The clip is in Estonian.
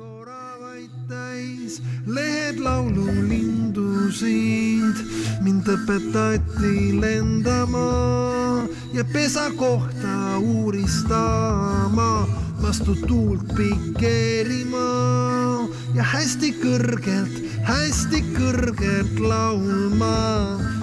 oravaid täis, lehed laululindusid, mind õpetati lendama ja pesa kohta uuristama, vastu tuult pikeerima ja hästi kõrgelt, hästi kõrgelt laulma.